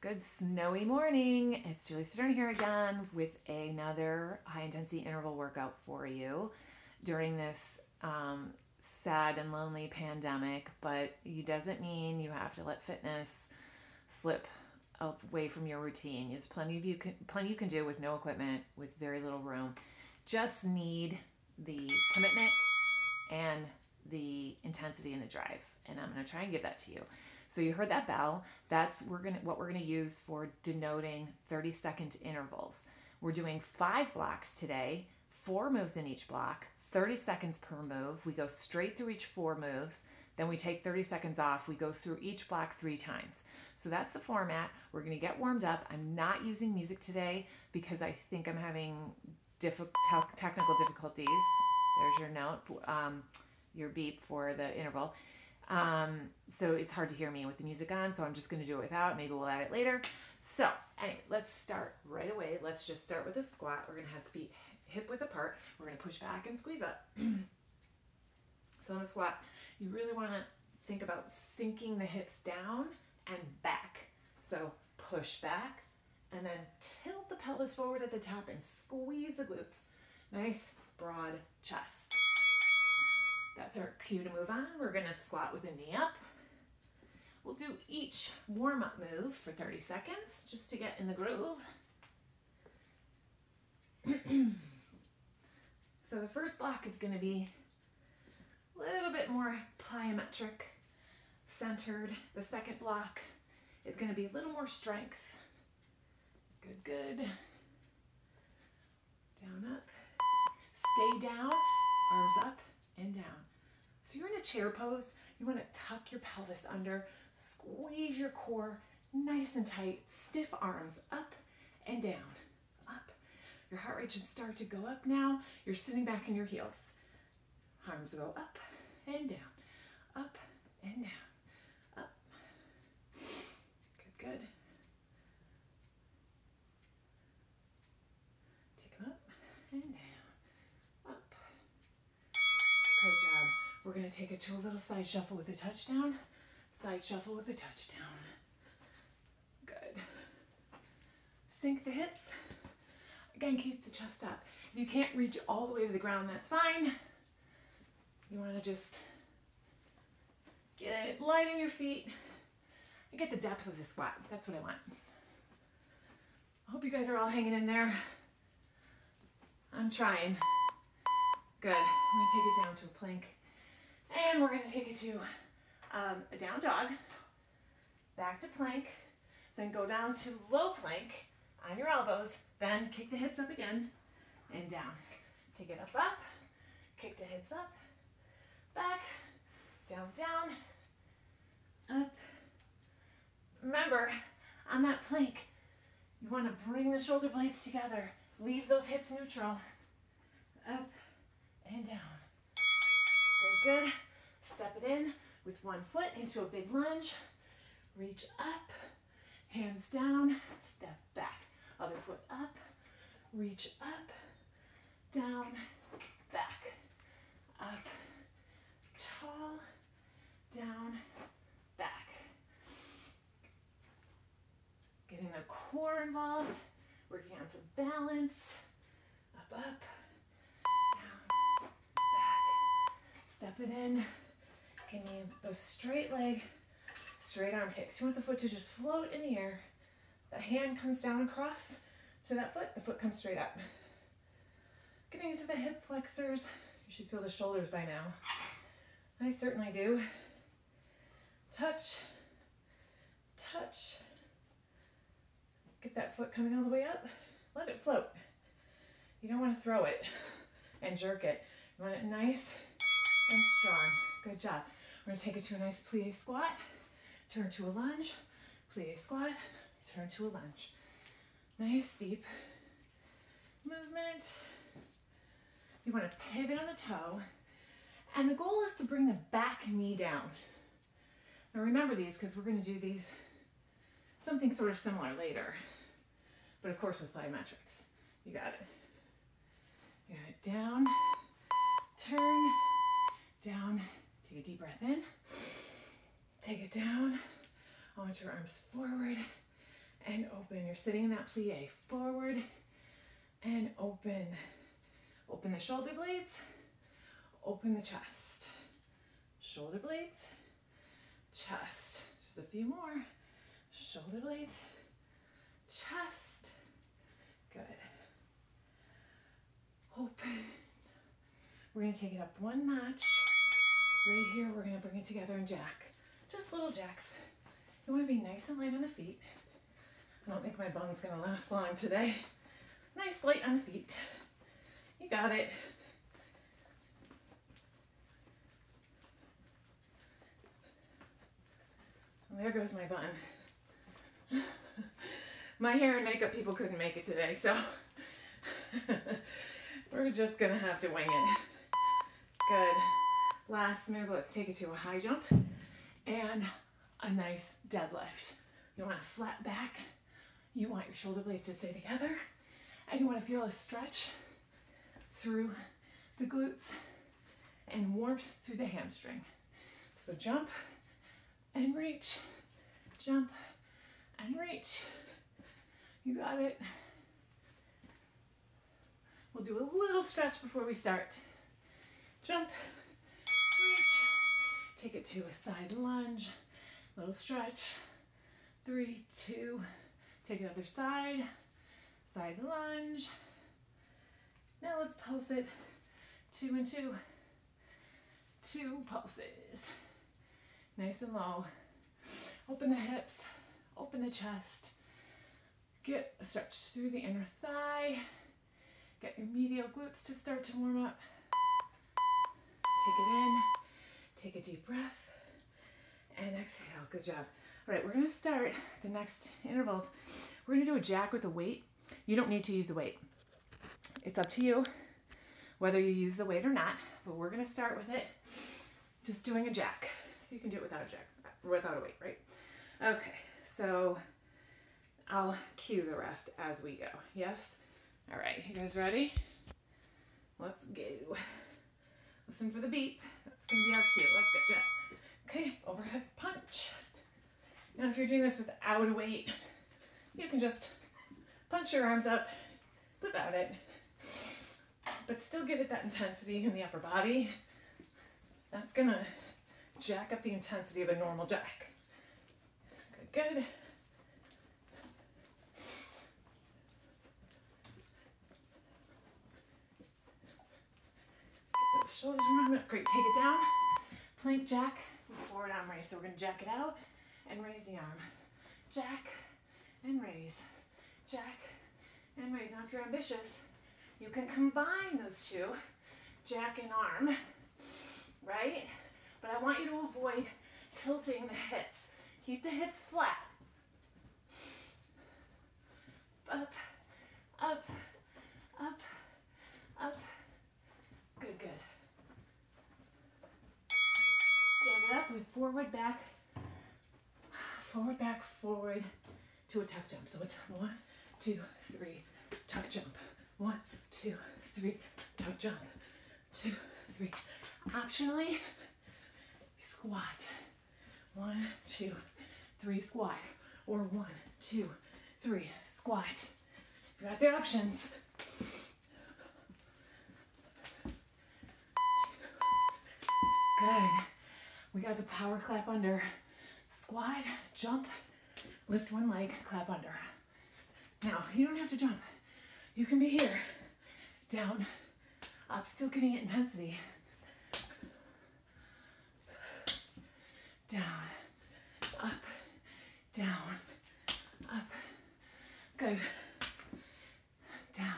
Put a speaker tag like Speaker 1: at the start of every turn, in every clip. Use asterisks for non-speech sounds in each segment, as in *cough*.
Speaker 1: Good snowy morning. It's Julie Soderna here again with another high intensity interval workout for you during this um, sad and lonely pandemic. But it doesn't mean you have to let fitness slip away from your routine. There's plenty of you can plenty you can do with no equipment, with very little room. Just need the commitment and the intensity and the drive. And I'm going to try and give that to you. So you heard that bell. That's we're gonna what we're gonna use for denoting 30 second intervals. We're doing five blocks today, four moves in each block, 30 seconds per move. We go straight through each four moves. Then we take 30 seconds off. We go through each block three times. So that's the format. We're going to get warmed up. I'm not using music today because I think I'm having diff- technical difficulties. There's your note, um, your beep for the interval. Um, so it's hard to hear me with the music on, so I'm just going to do it without. Maybe we'll add it later. So, anyway, let's start right away. Let's just start with a squat. We're going to have feet hip width apart. We're going to push back and squeeze up. *clears throat* so, in a squat, you really want to think about sinking the hips down and back. So, push back and then tilt the pelvis forward at the top and squeeze the glutes. Nice broad chest. That's our cue to move on. We're gonna squat with a knee up. We'll do each warm-up move for 30 seconds just to get in the groove. *clears throat* so the first block is gonna be a little bit more plyometric centered. The second block is gonna be a little more strength. Good, good. Down, up. Stay down, arms up and down. So you're in a chair pose. You want to tuck your pelvis under, squeeze your core nice and tight, stiff arms up and down, up. Your heart rate should start to go up now. You're sitting back in your heels. Arms go up and down, up and down, up. Good, good. Take them up and down. We're gonna take it to a little side shuffle with a touchdown, side shuffle with a touchdown. Good. Sink the hips. Again, keep the chest up. If you can't reach all the way to the ground, that's fine. You wanna just get it light in your feet and get the depth of the squat. That's what I want. I hope you guys are all hanging in there. I'm trying. Good. I'm gonna take it down to a plank. And we're gonna take it to um, a down dog, back to plank, then go down to low plank on your elbows, then kick the hips up again and down. Take it up, up, kick the hips up, back, down, down, up. Remember, on that plank, you wanna bring the shoulder blades together. Leave those hips neutral. Up and down. Good. Step it in with one foot into a big lunge. Reach up, hands down, step back. Other foot up, reach up, down, back, up, tall, down, back. Getting the core involved, working on some balance, up, up, Step it in. Can you the straight leg, straight arm kicks. You want the foot to just float in the air. The hand comes down across to that foot. The foot comes straight up. Getting into the hip flexors. You should feel the shoulders by now. I certainly do. Touch, touch. Get that foot coming all the way up. Let it float. You don't want to throw it and jerk it. You want it nice and strong. Good job. We're gonna take it to a nice plie squat, turn to a lunge, plie squat, turn to a lunge. Nice deep movement. You wanna pivot on the toe, and the goal is to bring the back knee down. Now remember these, because we're gonna do these, something sort of similar later, but of course with plyometrics. You got it. You got it down, turn, down. Take a deep breath in. Take it down. I want your arms forward and open. You're sitting in that plie. Forward and open. Open the shoulder blades, open the chest. Shoulder blades, chest. Just a few more. Shoulder blades, chest. Good. Open. We're gonna take it up one notch. Right here, we're gonna bring it together and jack. Just little jacks. You wanna be nice and light on the feet. I don't think my bun's gonna last long today. Nice light on the feet. You got it. Well, there goes my bun. *laughs* my hair and makeup people couldn't make it today, so *laughs* we're just gonna have to wing it. Good. Last move, let's take it to a high jump and a nice deadlift. You want a flat back, you want your shoulder blades to stay together, and you want to feel a stretch through the glutes and warmth through the hamstring. So jump and reach, jump and reach. You got it. We'll do a little stretch before we start. Jump, reach, take it to a side lunge, little stretch. Three, two, take it other side, side lunge. Now let's pulse it. Two and two. Two pulses. Nice and low. Open the hips, open the chest. Get a stretch through the inner thigh. Get your medial glutes to start to warm up. Take it in. Take a deep breath. And exhale. Good job. All right, we're gonna start the next intervals. We're gonna do a jack with a weight. You don't need to use the weight. It's up to you whether you use the weight or not, but we're gonna start with it just doing a jack. So you can do it without a jack, without a weight, right? Okay, so I'll cue the rest as we go. Yes? All right, you guys ready? Let's go. Listen for the beep. That's gonna be our cue. Let's go, jack. Okay, overhead punch. Now if you're doing this without a weight, you can just punch your arms up without it but still give it that intensity in the upper body. That's gonna jack up the intensity of a normal jack. Good, good. Shoulders movement. Great, take it down. Plank jack, forward arm raise. So we're gonna jack it out and raise the arm. Jack and raise. Jack and raise. Now if you're ambitious, you can combine those two, jack and arm, right? But I want you to avoid tilting the hips. Keep the hips flat. Up, up, up, up. Forward, back, forward, back, forward to a tuck jump. So it's one, two, three, tuck jump. One, two, three, tuck jump. Two, three. Optionally, squat. One, two, three, squat. Or one, two, three, squat. You got the options. Good. We got the power clap under. Squat, jump, lift one leg, clap under. Now, you don't have to jump. You can be here, down, up, still getting it intensity. Down, up, down, up. Good. Down.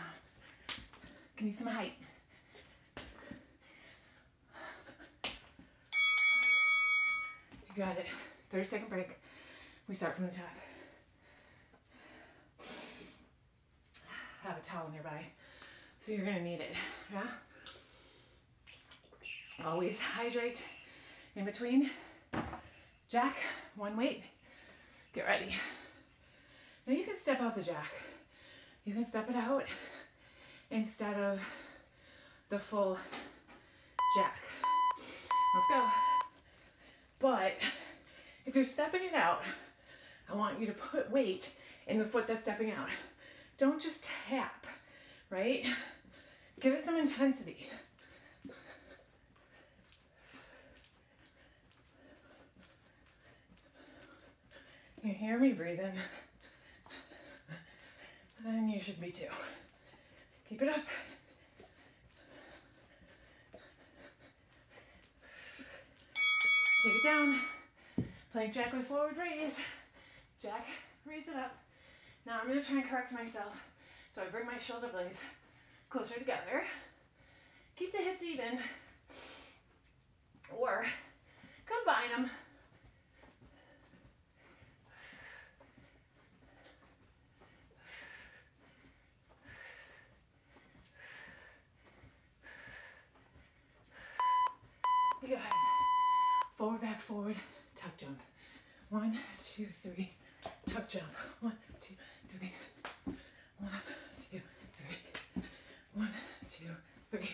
Speaker 1: Give me some height. Got it. 30 second break. We start from the top. have a towel nearby. So you're gonna need it, yeah? Always hydrate in between. Jack, one weight, get ready. Now you can step out the jack. You can step it out instead of the full jack. Let's go. But if you're stepping it out, I want you to put weight in the foot that's stepping out. Don't just tap, right? Give it some intensity. You hear me breathing? And you should be too. Keep it up. Take it down. Plank jack with forward raise. Jack, raise it up. Now I'm gonna try and correct myself. So I bring my shoulder blades closer together. Keep the hips even. Or combine them. You got it. Forward, tuck jump. One, two, three, tuck jump. One, two, three. One, two, three. One, two, three.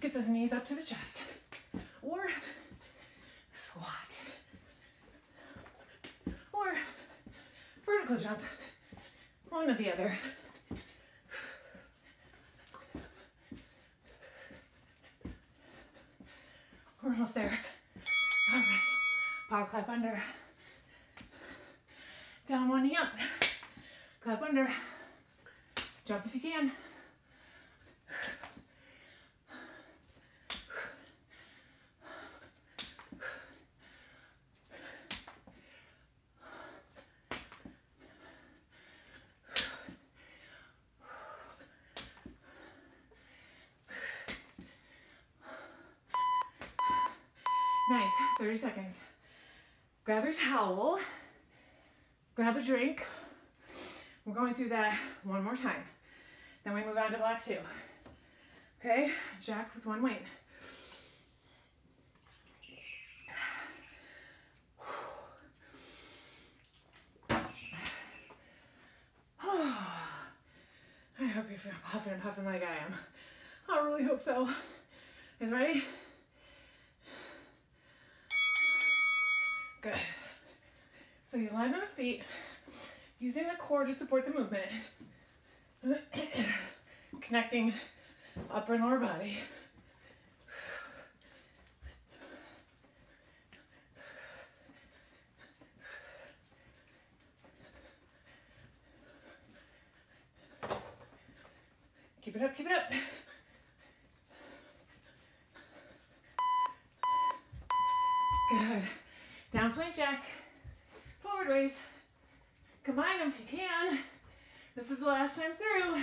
Speaker 1: Get those knees up to the chest. Or squat. Or vertical jump. One or the other. We're almost there. All right. Power clap under. Down one knee up. Clap under. Jump if you can. Nice. 30 seconds. Grab your towel. Grab a drink. We're going through that one more time. Then we move on to block two. Okay? Jack with one weight. *sighs* I hope you're puffing and puffing like I am. I really hope so. Is ready? Land on the feet, using the core to support the movement. *clears throat* Connecting upper and lower body. Keep it up, keep it up. Good. Down plank jack. Combine them if you can. This is the last time through.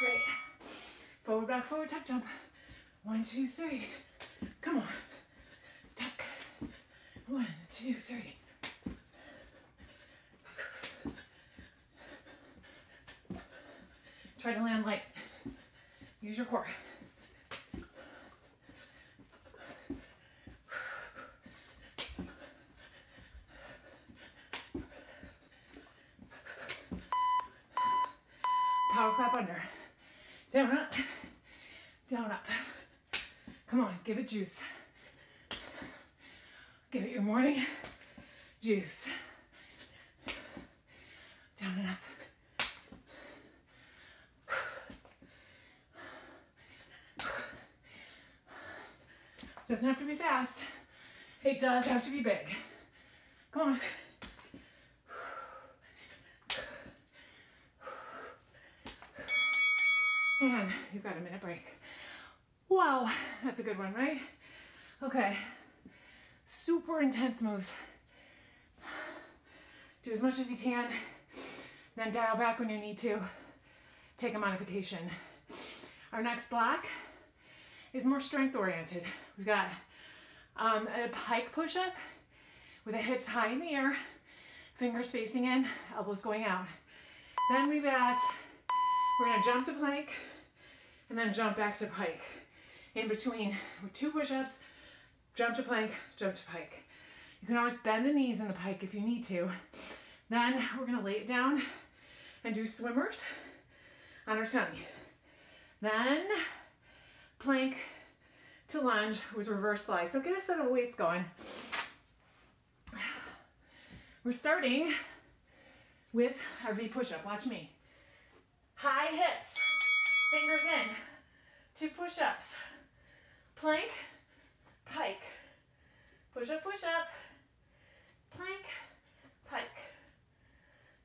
Speaker 1: Great. Forward, back, forward, tuck jump. One, two, three. Come on. Tuck. One, two, three. Try to land light. Use your core. Power clap under. Down, up. Down, up. Come on, give it juice. Give it your morning juice. Down and up. Doesn't have to be fast. It does have to be big. Come on. And you've got a minute break. Wow, that's a good one, right? Okay. Super intense moves. Do as much as you can, then dial back when you need to. Take a modification. Our next block is more strength oriented. We've got um, a pike push up with the hips high in the air, fingers facing in, elbows going out. Then we've got, we're gonna jump to plank and then jump back to pike. in between with two push-ups, jump to plank, jump to pike. You can always bend the knees in the pike if you need to. Then we're gonna lay it down and do swimmers on our tummy. Then plank to lunge with reverse fly. So get a set of weights going. We're starting with our V push-up. Watch me. High hips, fingers in, two push-ups. Plank, pike. Push-up, push-up. Plank, pike.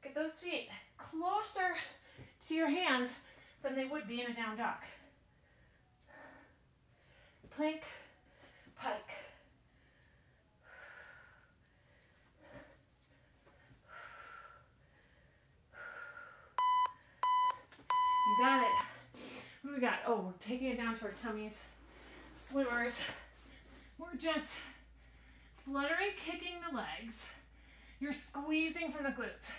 Speaker 1: Get those feet closer to your hands than they would be in a down dog. Plank, pike. You got it. What we got? Oh, we're taking it down to our tummies. Swimmers. We're just fluttering, kicking the legs. You're squeezing from the glutes.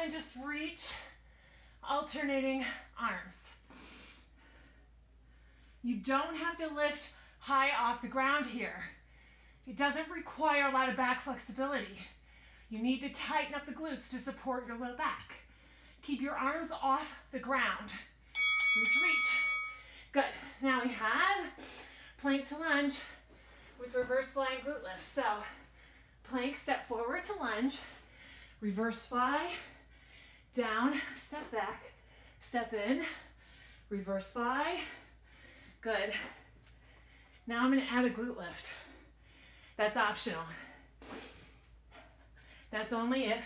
Speaker 1: And just reach, alternating arms. You don't have to lift high off the ground here. It doesn't require a lot of back flexibility. You need to tighten up the glutes to support your low back. Keep your arms off the ground. Reach, reach. Good. Now we have plank to lunge with reverse flying glute lift. So plank, step forward to lunge, reverse fly, down, step back, step in, reverse fly. Good. Now I'm gonna add a glute lift. That's optional. That's only if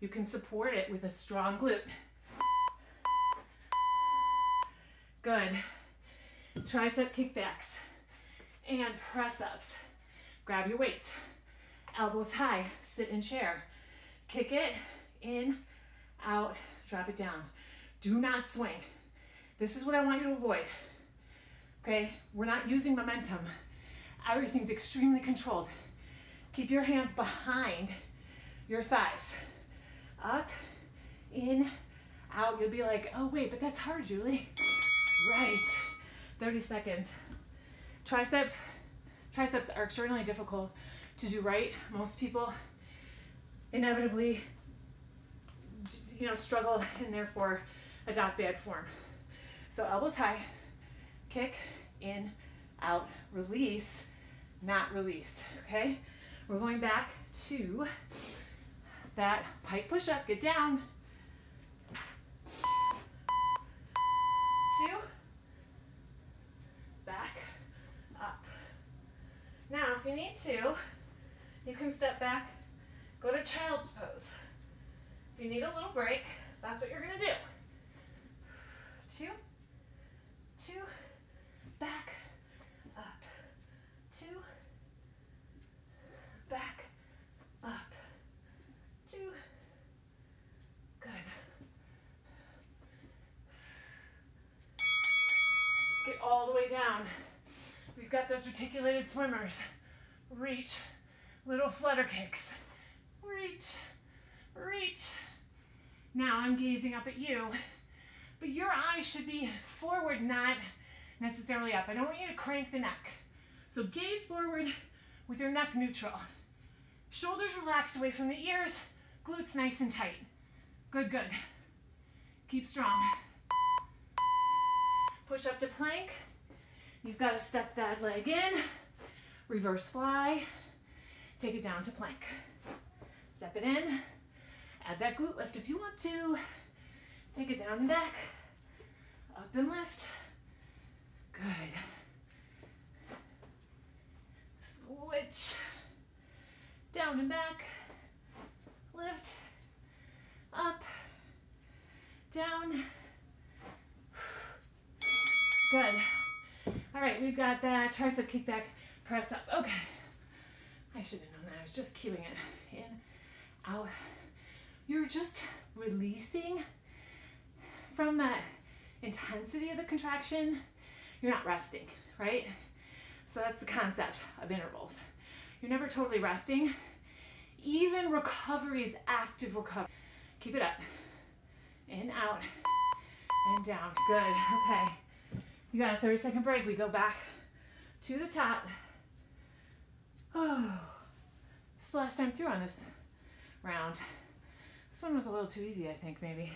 Speaker 1: you can support it with a strong glute. Good. Tricep kickbacks and press ups. Grab your weights. Elbows high, sit in chair. Kick it in, out, drop it down. Do not swing. This is what I want you to avoid. Okay, we're not using momentum. Everything's extremely controlled. Keep your hands behind your thighs. Up, in, out. You'll be like, oh wait, but that's hard, Julie. Right, 30 seconds. Tricep, triceps are extremely difficult to do right. Most people inevitably, you know, struggle and therefore adopt bad form. So elbows high, kick, in, out, release, not release, okay? We're going back to that pike push up, get down. Two, back, up. Now, if you need to, you can step back, go to child's pose. If you need a little break, that's what you're gonna do. Two, two, back, up, two, back, up, two, good. Get all the way down. We've got those reticulated swimmers. Reach, little flutter kicks. Reach, reach. Now I'm gazing up at you, but your eyes should be forward, not necessarily up. I don't want you to crank the neck. So gaze forward with your neck neutral. Shoulders relaxed away from the ears, glutes nice and tight. Good, good. Keep strong. Push up to plank. You've got to step that leg in, reverse fly, take it down to plank. Step it in, add that glute lift if you want to. Take it down and back, up and lift. Good. Switch. Down and back. Lift. Up. Down. Good. All right, we've got that tricep kickback press up. Okay. I should have known that. I was just keeping it in, out. You're just releasing from that intensity of the contraction. You're not resting, right? So that's the concept of intervals. You're never totally resting. Even recovery is active recovery. Keep it up. In, out, and down. Good. Okay. You got a 30 second break. We go back to the top. Oh, it's the last time through on this round. This one was a little too easy, I think, maybe.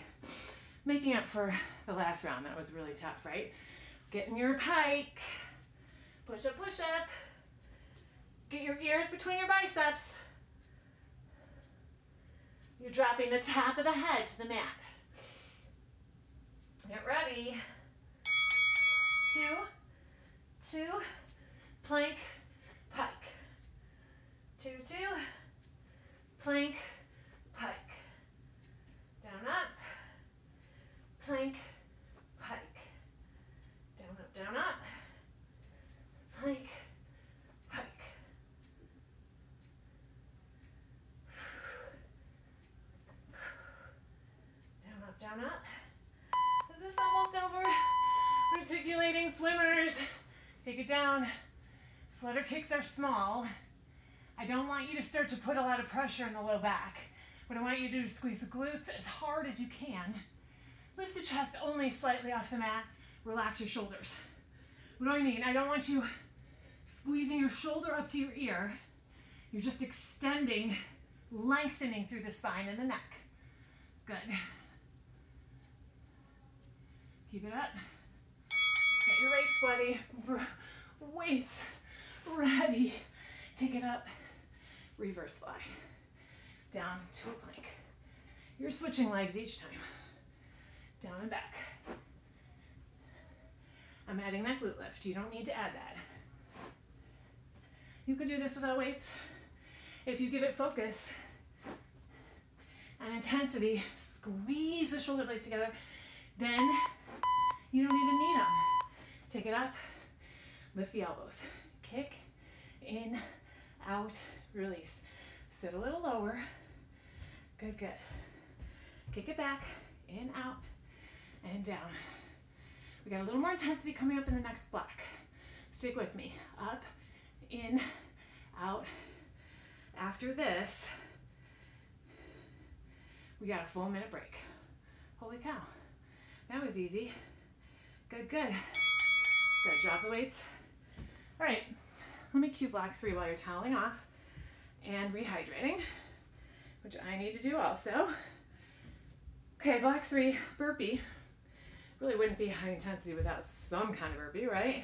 Speaker 1: Making up for the last round, that was really tough, right? Getting your pike. Push up, push up. Get your ears between your biceps. You're dropping the top of the head to the mat. Get ready. Two, two, plank, pike. Two, two, plank, pike. Down, up, plank, pike. Down, up, down, up, plank, pike. Down, up, down, up. This is almost over. Reticulating swimmers. Take it down. Flutter kicks are small. I don't want you to start to put a lot of pressure in the low back. What I want you to do is squeeze the glutes as hard as you can. Lift the chest only slightly off the mat. Relax your shoulders. What do I mean? I don't want you squeezing your shoulder up to your ear. You're just extending, lengthening through the spine and the neck. Good. Keep it up. Sweaty. Weights ready. Take it up. Reverse fly. Down to a plank. You're switching legs each time. Down and back. I'm adding that glute lift. You don't need to add that. You could do this without weights. If you give it focus and intensity, squeeze the shoulder blades together, then you don't even need them. Take it up, lift the elbows. Kick, in, out, release. Sit a little lower. Good, good. Kick it back, in, out, and down. We got a little more intensity coming up in the next block. Stick with me. Up, in, out. After this, we got a full minute break. Holy cow. That was easy. Good, good. Good, drop the weights. All right, let me cue block three while you're toweling off and rehydrating, which I need to do also. Okay, block three, burpee. Really wouldn't be high intensity without some kind of burpee, right?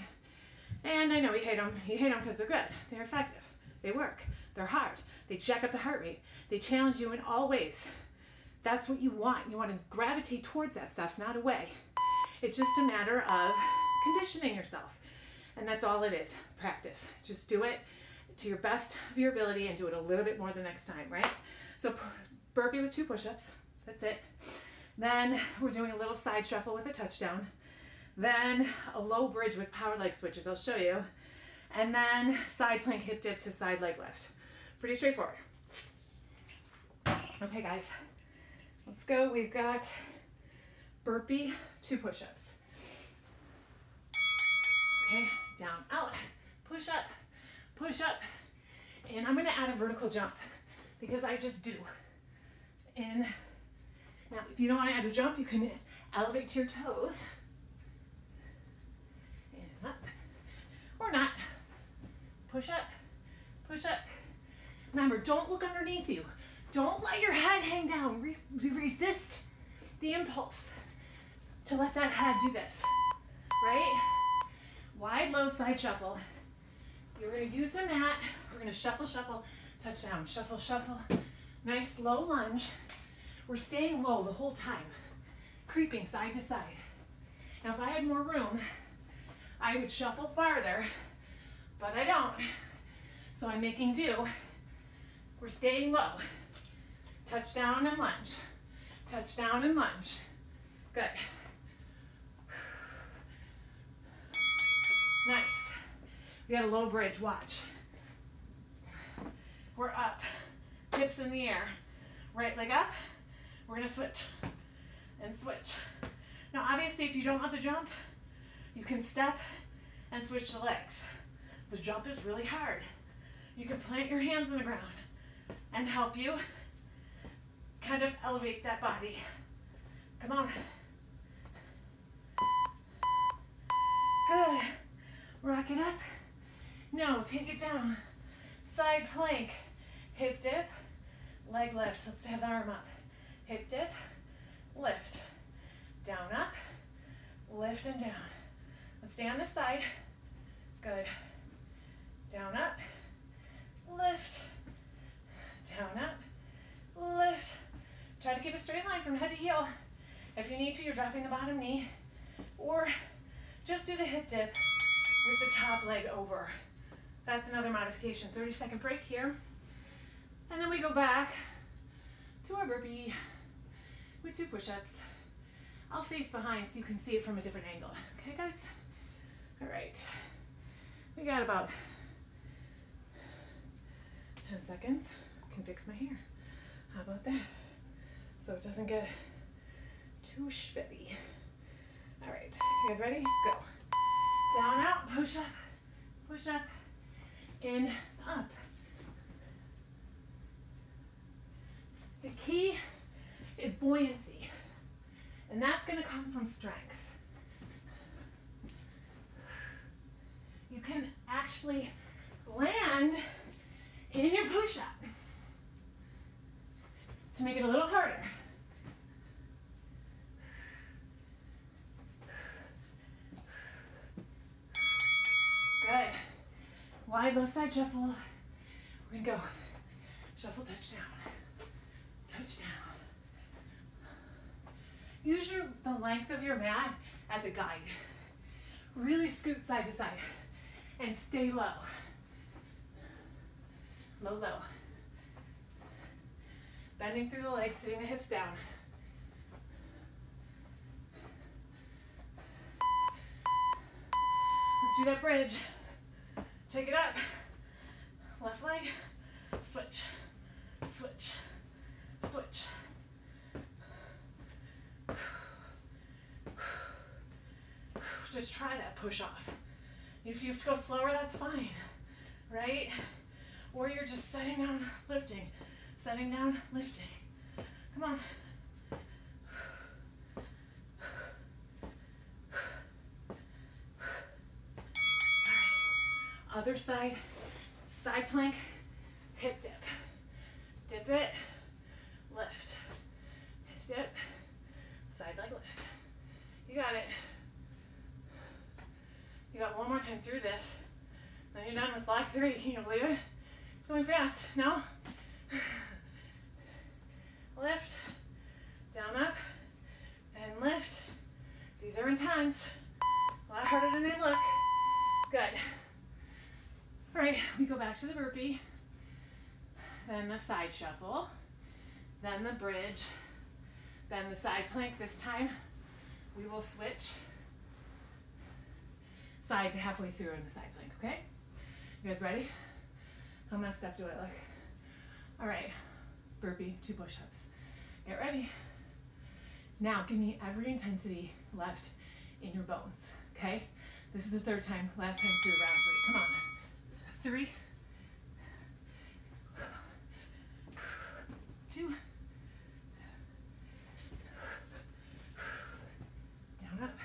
Speaker 1: And I know we hate them. You hate them because they're good. They're effective. They work. They're hard. They jack up the heart rate. They challenge you in all ways. That's what you want. You want to gravitate towards that stuff, not away. It's just a matter of conditioning yourself. And that's all it is practice. Just do it to your best of your ability and do it a little bit more the next time, right? So, burpee with two push ups. That's it. Then we're doing a little side shuffle with a touchdown. Then a low bridge with power leg switches. I'll show you. And then side plank hip dip to side leg lift. Pretty straightforward. Okay, guys, let's go. We've got burpee, two push ups. Okay, down, out, push up, push up. And I'm gonna add a vertical jump because I just do. And Now, if you don't wanna add a jump, you can elevate to your toes. And up, or not. Push up, push up. Remember, don't look underneath you. Don't let your head hang down. Re resist the impulse to let that head do this, right? Wide, low side shuffle. You're gonna use the mat. We're gonna shuffle, shuffle, touch down, shuffle, shuffle. Nice low lunge. We're staying low the whole time, creeping side to side. Now, if I had more room, I would shuffle farther, but I don't. So I'm making do. We're staying low. Touch down and lunge. Touch down and lunge. Good. Nice. We got a low bridge, watch. We're up, hips in the air. Right leg up, we're gonna switch and switch. Now obviously if you don't want the jump, you can step and switch the legs. The jump is really hard. You can plant your hands in the ground and help you kind of elevate that body. Come on. Good. Rock it up No, take it down. Side plank. Hip dip, leg lift. Let's have the arm up. Hip dip, lift. Down, up, lift and down. Let's stay on this side. Good. Down, up, lift. Down, up, lift. Try to keep a straight line from head to heel. If you need to, you're dropping the bottom knee. Or just do the hip dip with the top leg over. That's another modification. 30 second break here. And then we go back to our burpee with two push-ups. I'll face behind so you can see it from a different angle. Okay, guys? All right. We got about 10 seconds. I can fix my hair. How about that? So it doesn't get too schwippy. All right, you guys ready? Go. Down, out, push up, push up, in, up. The key is buoyancy, and that's gonna come from strength. You can actually land in your push-up to make it a little harder. Good. Wide low side shuffle. We're gonna go. Shuffle, touchdown. Touchdown. Use your, the length of your mat as a guide. Really scoot side to side and stay low. Low, low. Bending through the legs, sitting the hips down. Let's do that bridge. Take it up. Left leg, switch, switch, switch. Just try that push off. If you have to go slower, that's fine, right? Or you're just setting down, lifting, setting down, lifting. Come on. Other side, side plank, hip dip. Dip it, lift. Hip dip, side leg lift. You got it. You got one more time through this. Then you're done with block three. Can you believe it? It's going fast. No? Lift, down, up, and lift. These are intense. A lot harder than they look. Good. All right, we go back to the burpee, then the side shuffle, then the bridge, then the side plank. This time we will switch sides halfway through in the side plank, okay? You guys ready? How messed up do I look? All right, burpee, two push-ups. Get ready. Now give me every intensity left in your bones, okay? This is the third time, last time through round three. Come on three, two, down up.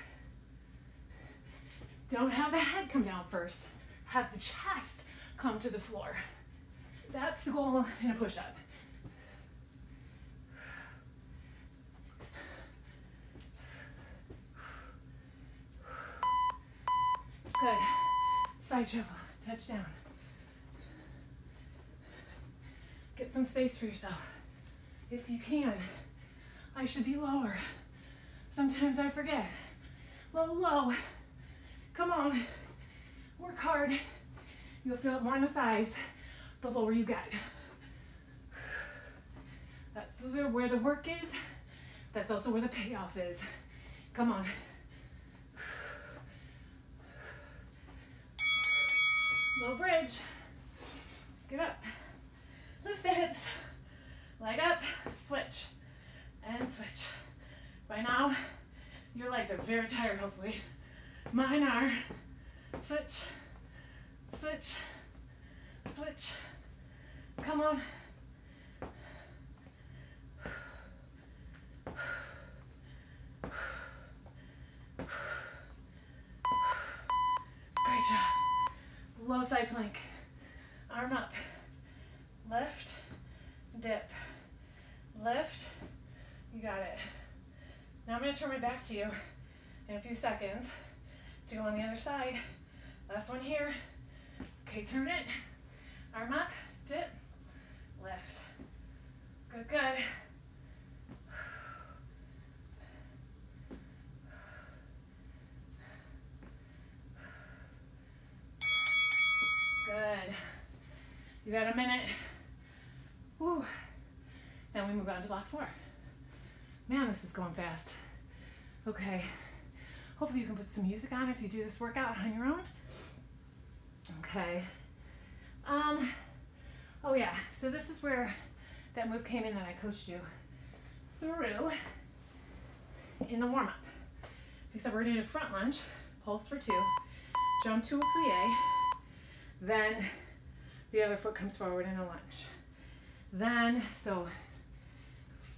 Speaker 1: Don't have the head come down first. Have the chest come to the floor. That's the goal in a push-up. Good. Side shuffle, touchdown. Get some space for yourself. If you can. I should be lower. Sometimes I forget. Low, low. Come on. Work hard. You'll feel it more in the thighs the lower you get. That's where the work is. That's also where the payoff is. Come on. Low bridge. Get up. Lift the hips. Leg up, switch, and switch. By now, your legs are very tired, hopefully. Mine are. Switch, switch, switch. Come on. Great job. Low side plank. Arm up. Lift, dip, lift. You got it. Now I'm gonna turn my back to you in a few seconds to go on the other side. Last one here. Okay, turn it. Arm up, dip, lift. Good, good. Good. You got a minute. Woo. Now we move on to block four. Man, this is going fast. Okay. Hopefully you can put some music on if you do this workout on your own. Okay. Um, oh yeah, so this is where that move came in that I coached you through in the warm-up. Except we're gonna do front lunge, pulse for two, jump to a plie, then the other foot comes forward in a lunge. Then, so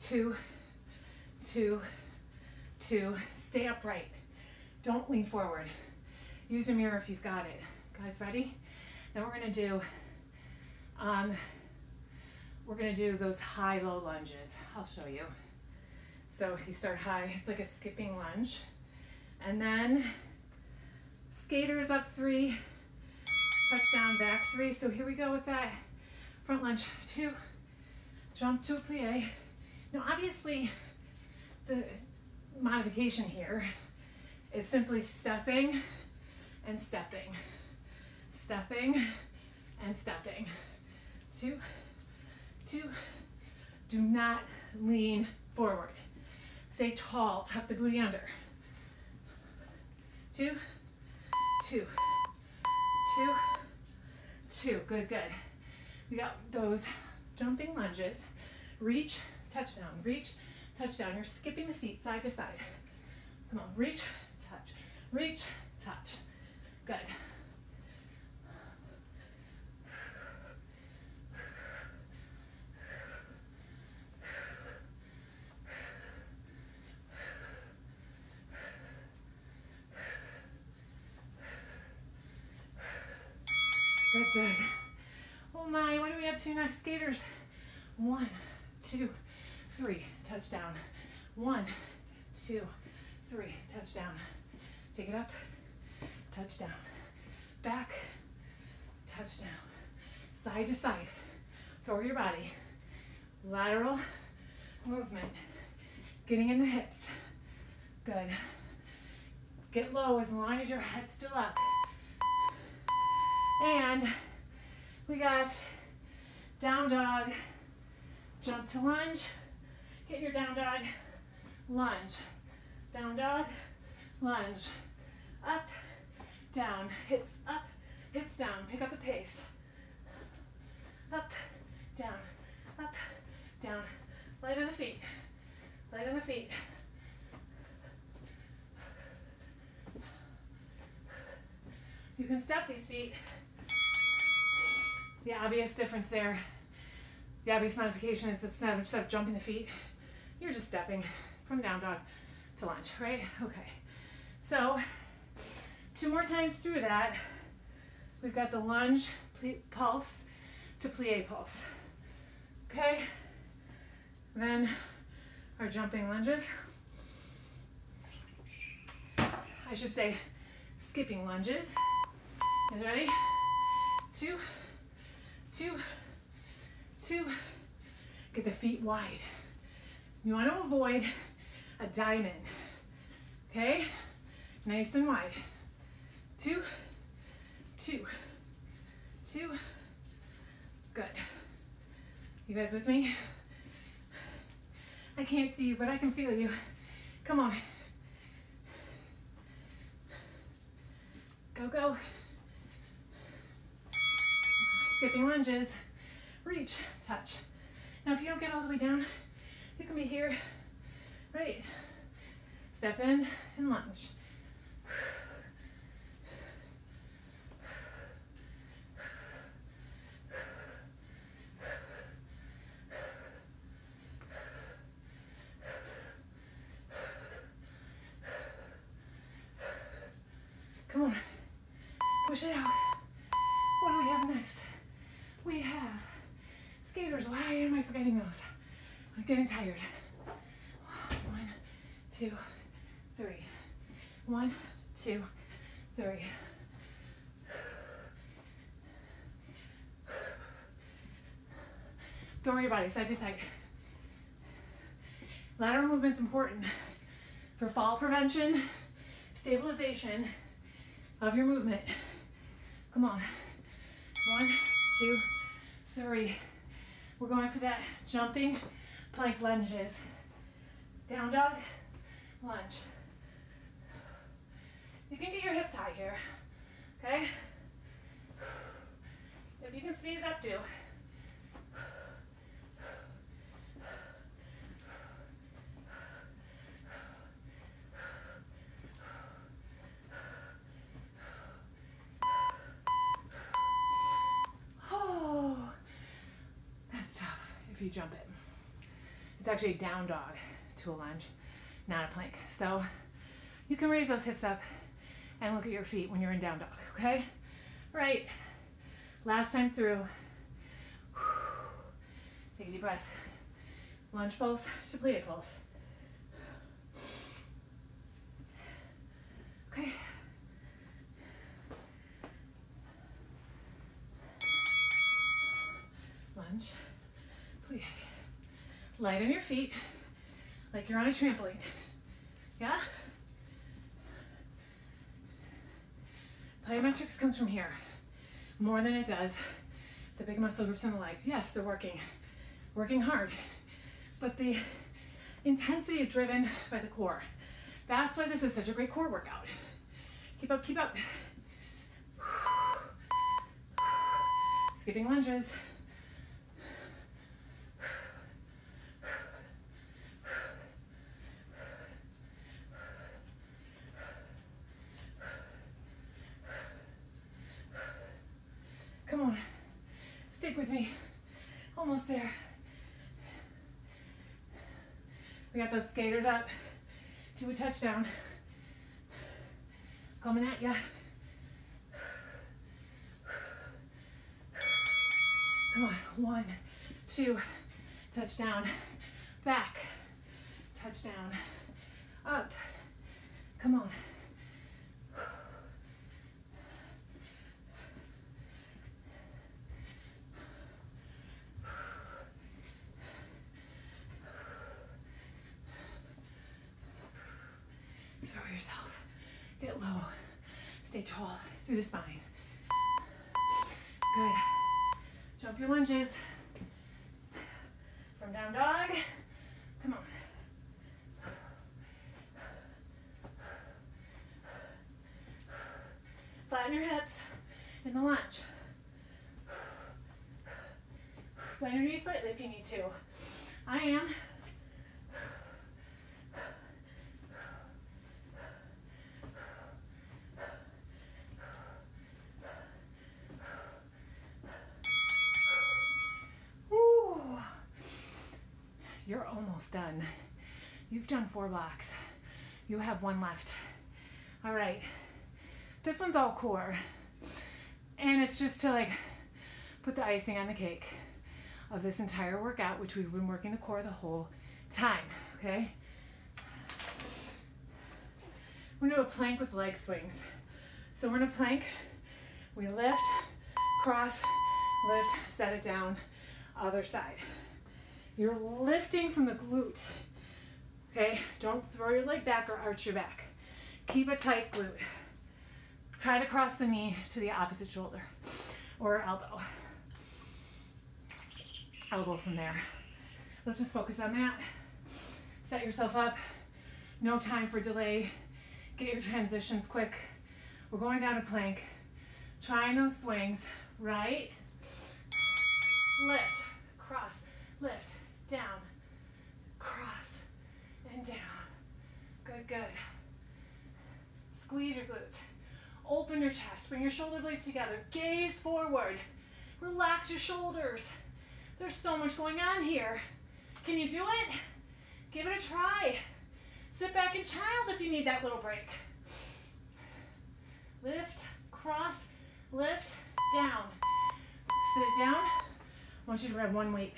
Speaker 1: two, two, two, stay upright. Don't lean forward. Use a mirror if you've got it. Guys, ready? Now we're gonna do, um, we're gonna do those high-low lunges. I'll show you. So you start high, it's like a skipping lunge. And then skaters up three, touchdown back three. So here we go with that front lunge. Two, jump to plie. Now obviously the modification here is simply stepping and stepping, stepping and stepping. Two, two, do not lean forward. Stay tall, tuck the booty under. Two, two, two, two. Good, good. We got those jumping lunges. Reach, touchdown, reach, touchdown. You're skipping the feet side to side. Come on, reach, touch, reach, touch. Good. Good, good. Oh to next? Skaters. One, two, three, touchdown. One, two, three, touchdown. Take it up, touchdown. Back, touchdown. Side to side. Throw your body. Lateral movement. Getting in the hips. Good. Get low as long as your head's still up. And we got down dog, jump to lunge, get your down dog, lunge, down dog, lunge, up, down, hips up, hips down, pick up the pace. Up, down, up, down, light on the feet, light on the feet. You can step these feet. The obvious difference there, the obvious modification is instead of jumping the feet, you're just stepping from down dog to lunge, right? Okay. So two more times through that, we've got the lunge pulse to plie pulse. Okay? Then our jumping lunges. I should say skipping lunges. Is ready? Two, two, two. Get the feet wide. You want to avoid a diamond. Okay? Nice and wide. Two, two, two. Good. You guys with me? I can't see you, but I can feel you. Come on. Go, go skipping lunges, reach, touch. Now if you don't get all the way down, you can be here, right? Step in and lunge. Come on, push it out. have next? We have skaters. Why am I forgetting those? I'm getting tired. One, two, three. One, two, three. Throw your body side to side. Lateral movement's important for fall prevention, stabilization of your movement. Come on. One, two, three. We're going for that jumping plank lunges. Down dog, lunge. You can get your hips high here, okay? If you can speed it up, do. Oh, that's tough if you jump it. It's actually a down dog to a lunge, not a plank. So you can raise those hips up and look at your feet when you're in down dog, okay? Right. Last time through. *sighs* Take a deep breath. Lunge pulse to plie pulse. Okay. Lunge. Light on your feet, like you're on a trampoline. Yeah? Plyometrics comes from here more than it does the big muscle groups in the legs. Yes, they're working, working hard, but the intensity is driven by the core. That's why this is such a great core workout. Keep up, keep up. *sighs* Skipping lunges. Come on. Stick with me. Almost there. We got those skaters up to a touchdown. Coming at ya. Come on. One, two, touchdown. Back, touchdown. Up. Come on. Throw yourself. Get low. Stay tall through the spine. Good. Jump your lunges. From down dog. Come on. Flatten your hips in the lunge. Bend your knees slightly if you need to. I am. Woo. You're almost done. You've done four blocks. You have one left. All right. This one's all core. And it's just to like put the icing on the cake of this entire workout, which we've been working the core the whole time. Okay? We're gonna do a plank with leg swings. So we're in a plank. We lift, cross, lift, set it down, other side. You're lifting from the glute. Okay? Don't throw your leg back or arch your back. Keep a tight glute. Try to cross the knee to the opposite shoulder or elbow. I'll from there. Let's just focus on that. Set yourself up. No time for delay. Get your transitions quick. We're going down a plank. Trying those swings, right? Lift, cross, lift, down, cross, and down. Good, good. Squeeze your glutes. Open your chest. Bring your shoulder blades together. Gaze forward. Relax your shoulders. There's so much going on here. Can you do it? Give it a try. Sit back in child if you need that little break. Lift, cross, lift, down.
Speaker 2: Sit it down. I want you to grab one weight.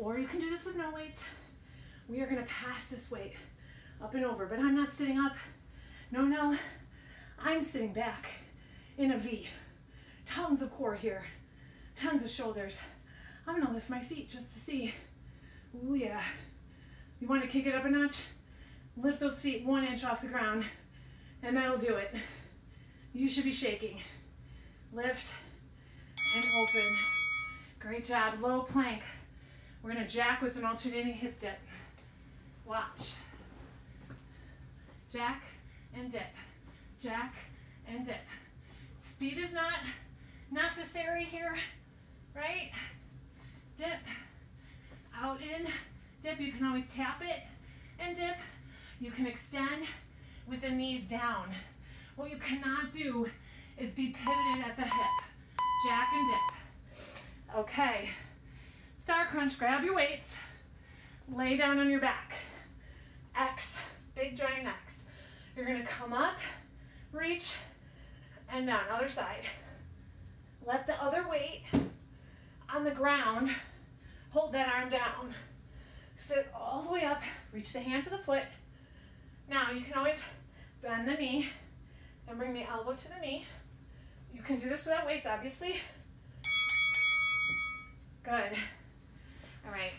Speaker 2: Or you can do this with no weights. We are gonna pass this weight up and over, but I'm not sitting up. No, no, I'm sitting back in a V. Tons of core here, tons of shoulders. I'm gonna lift my feet just to see. Ooh, yeah. You wanna kick it up a notch? Lift those feet one inch off the ground, and that'll do it. You should be shaking. Lift and open. Great job. Low plank. We're gonna jack with an alternating hip dip. Watch. Jack and dip. Jack and dip. Speed is not necessary here, right? Dip. Out in. Dip. You can always tap it and dip. You can extend with the knees down. What you cannot do is be pivoted at the hip. Jack and dip. Okay. Star crunch, grab your weights. Lay down on your back. X, big giant X. You're gonna come up, reach, and down, other side. Let the other weight on the ground, hold that arm down. Sit all the way up, reach the hand to the foot. Now you can always bend the knee and bring the elbow to the knee. You can do this without weights, obviously. Good. All right.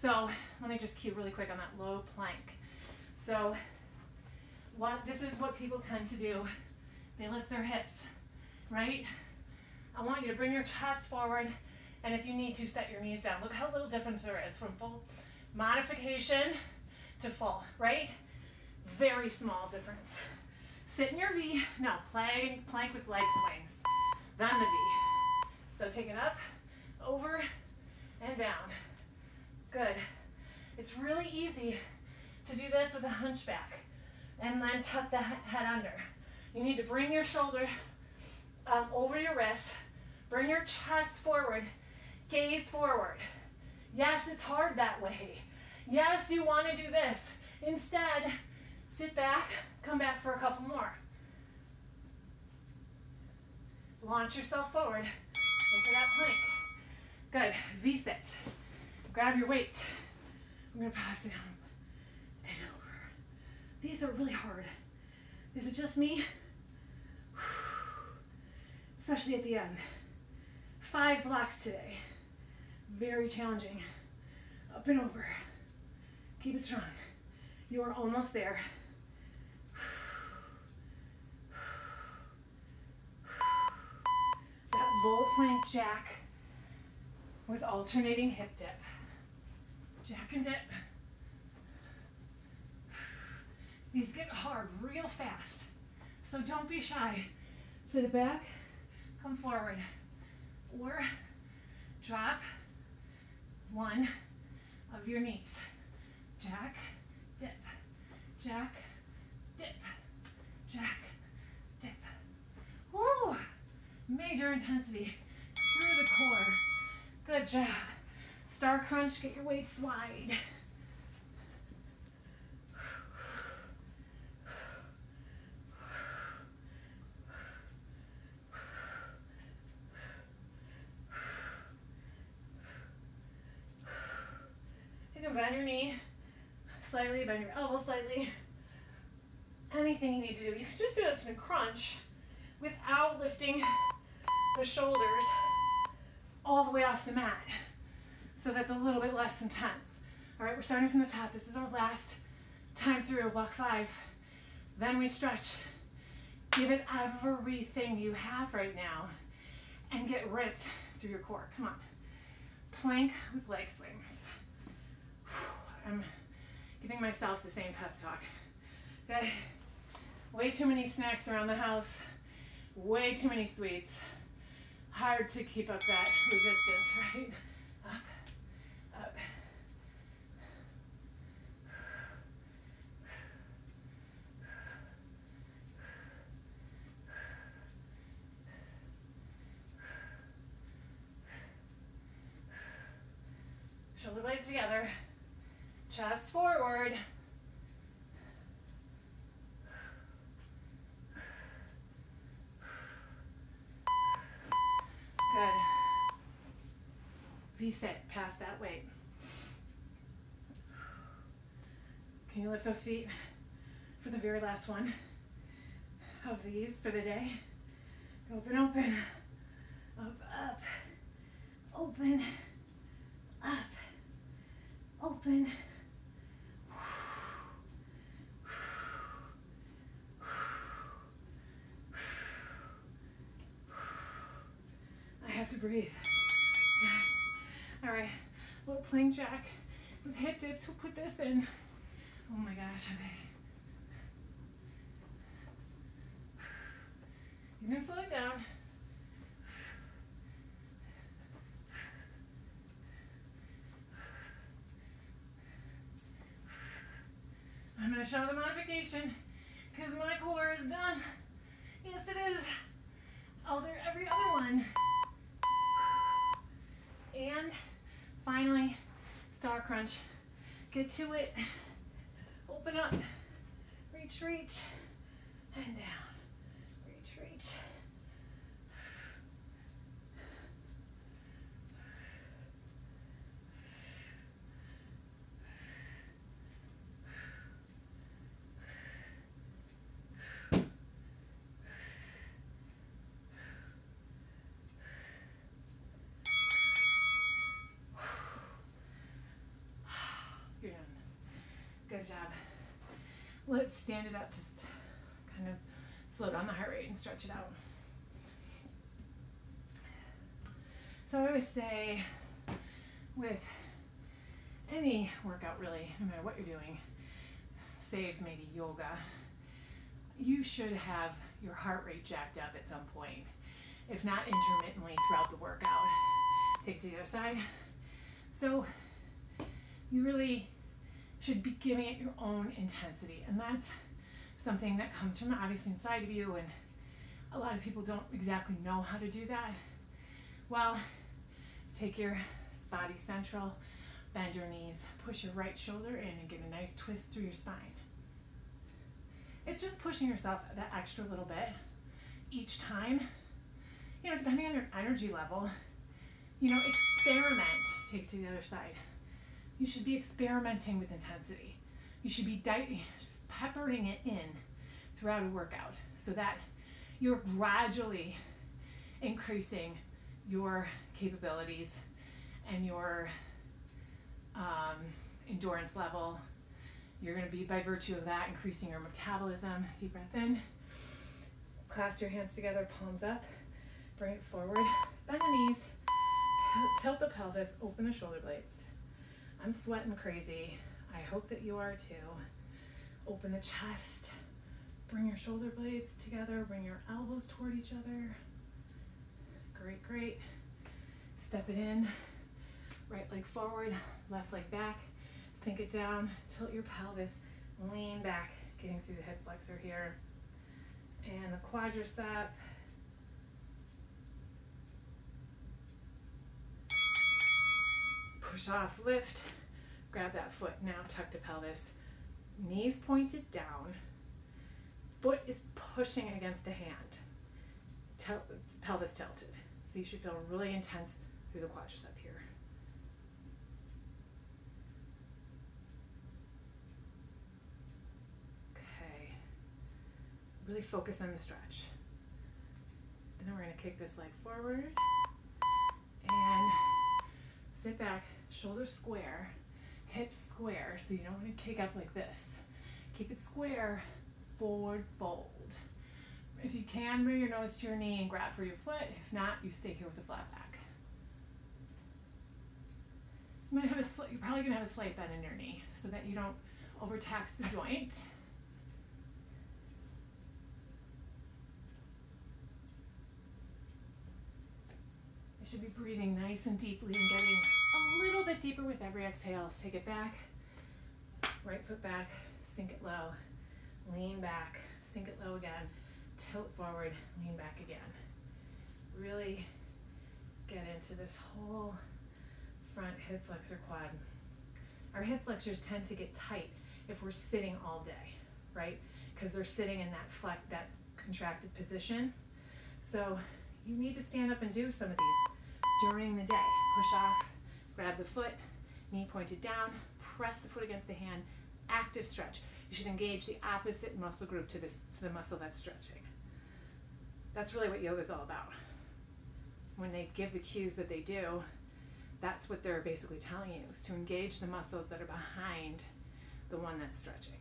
Speaker 2: So let me just cue really quick on that low plank. So what this is what people tend to do. They lift their hips, right? I want you to bring your chest forward, and if you need to, set your knees down. Look how little difference there is from full modification to full, right? Very small difference. Sit in your V. No, plank, plank with leg swings. Then the V. So take it up, over, and down. Good. It's really easy to do this with a hunchback and then tuck the head under. You need to bring your shoulders um, over your wrists, bring your chest forward, gaze forward. Yes, it's hard that way. Yes, you want to do this. Instead, sit back, come back for a couple more. Launch yourself forward into that plank. Good. V-sit. Grab your weight. I'm to pass down and over. These are really hard. Is it just me? *sighs* Especially at the end. Five blocks today. Very challenging. Up and over. Keep it strong. You are almost there. *sighs* That low plank jack with alternating hip dip. Jack and dip. These get hard real fast. So don't be shy. Sit it back, come forward. Or drop one of your knees. Jack, dip, jack, dip, jack, dip. Woo! Major intensity through the core. Good job. Star crunch, get your weights wide. You can bend your knee slightly, bend your elbow slightly. Anything you need to do. You can just do this in a crunch without lifting the shoulders all the way off the mat. So that's a little bit less intense. All right, we're starting from the top. This is our last time through block five. Then we stretch. Give it everything you have right now and get ripped through your core. Come on. Plank with leg swings. I'm giving myself the same pep talk. Got way too many snacks around the house, way too many sweets. Hard to keep up that *laughs* resistance, right? Up, up. Shoulder blades together. Chest forward. V-sit past that weight. Can you lift those feet for the very last one of these for the day? Open, open, up, up, open, up, open. I have to breathe. All right, plank jack with hip dips. We'll put this in. Oh my gosh. Okay. You can slow it down. I'm to show the modification because my core is done. Yes, it is. Other every other one. And finally, star crunch. Get to it. Open up. Reach, reach. And down. Reach, reach. You're done. Good job. Up, just kind of slow down the heart rate and stretch it out. So I always say with any workout really, no matter what you're doing, save maybe yoga, you should have your heart rate jacked up at some point, if not intermittently throughout the workout. Take to the other side. So you really should be giving it your own intensity. And that's something that comes from obviously inside of you. And a lot of people don't exactly know how to do that. Well, take your body central, bend your knees, push your right shoulder in, and get a nice twist through your spine. It's just pushing yourself that extra little bit each time. You know, depending on your energy level, you know, experiment. Take to the other side you should be experimenting with intensity. You should be peppering it in throughout a workout so that you're gradually increasing your capabilities and your um, endurance level. You're going to be, by virtue of that, increasing your metabolism. Deep breath in. Clasp your hands together, palms up. Bring it forward. Bend the knees. Tilt the pelvis. Open the shoulder blades. I'm sweating crazy. I hope that you are too. Open the chest. Bring your shoulder blades together. Bring your elbows toward each other. Great, great. Step it in. Right leg forward, left leg back. Sink it down. Tilt your pelvis. Lean back, getting through the hip flexor here. And the quadricep. push off, lift, grab that foot. Now tuck the pelvis. Knees pointed down. Foot is pushing against the hand. Pelvis tilted. So you should feel really intense through the quadricep here. Okay. Really focus on the stretch. And then we're going to kick this leg forward. And sit back, shoulders square, hips square, so you don't want to kick up like this. Keep it square, forward fold. If you can, bring your nose to your knee and grab for your foot. If not, you stay here with a flat back. You might have a you're probably gonna have a slight bend in your knee so that you don't overtax the joint. You should be breathing nice and deeply and getting little bit deeper with every exhale. Take it back, right foot back, sink it low, lean back, sink it low again, tilt forward, lean back again. Really get into this whole front hip flexor quad. Our hip flexors tend to get tight if we're sitting all day, right? Because they're sitting in that flex, that contracted position. So you need to stand up and do some of these during the day. Push off grab the foot, knee pointed down, press the foot against the hand, active stretch. You should engage the opposite muscle group to, this, to the muscle that's stretching. That's really what yoga is all about. When they give the cues that they do, that's what they're basically telling you is to engage the muscles that are behind the one that's stretching.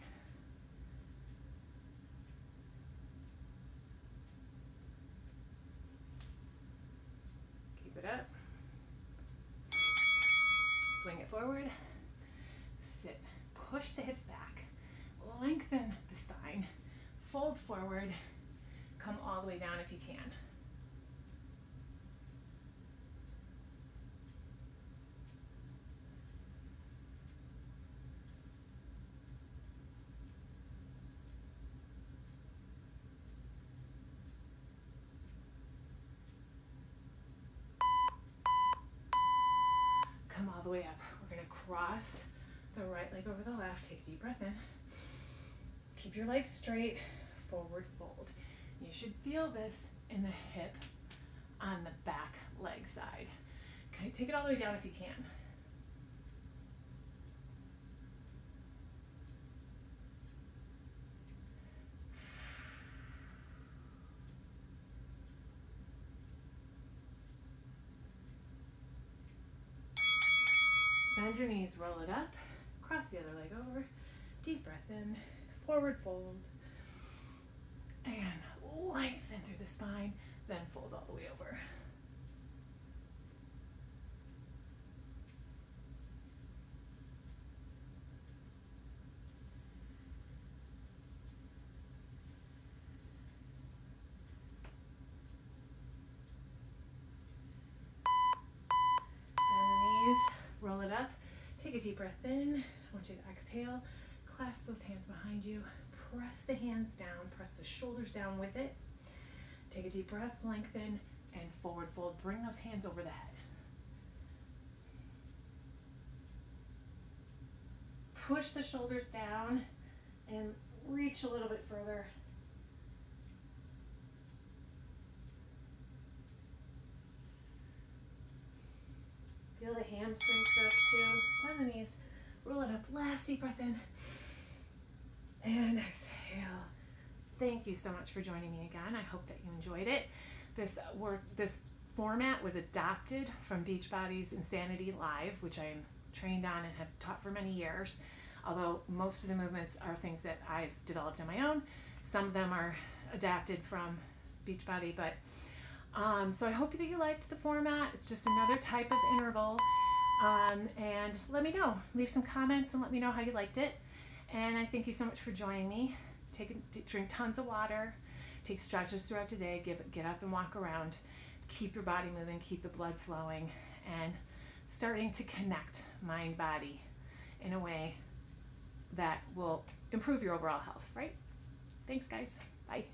Speaker 2: Keep it up. Swing it forward. Sit. Push the hips back. Lengthen the spine. Fold forward. Come all the way down if you can. Come all the way up. Cross the right leg over the left. Take a deep breath in. Keep your legs straight. Forward fold. You should feel this in the hip on the back leg side. Okay, take it all the way down if you can. Your knees, roll it up, cross the other leg over, deep breath in, forward fold, and lengthen through the spine, then fold all the way over. Bend the knees, roll it up, take a deep breath in. I want you to exhale, clasp those hands behind you, press the hands down, press the shoulders down with it. Take a deep breath, lengthen, and forward fold. Bring those hands over the head. Push the shoulders down and reach a little bit further. Feel the hamstring stretch too. Bend the knees. Roll it up. Last deep breath in. And exhale. Thank you so much for joining me again. I hope that you enjoyed it. This work, this format was adopted from Beachbody's Insanity Live, which I'm trained on and have taught for many years. Although most of the movements are things that I've developed on my own, some of them are adapted from Beachbody. But um, so I hope that you liked the format. It's just another type of interval. Um, and let me know. Leave some comments and let me know how you liked it. And I thank you so much for joining me. Take drink tons of water. Take stretches throughout the day. Give, get up and walk around. Keep your body moving. Keep the blood flowing. And starting to connect mind body in a way that will improve your overall health, right? Thanks, guys. Bye.